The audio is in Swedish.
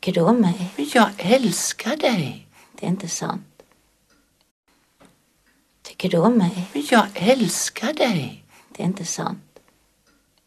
Tycker du om mig? Jag älskar dig. Det är inte sant. Tycker du om mig? Jag älskar dig. Det är inte sant.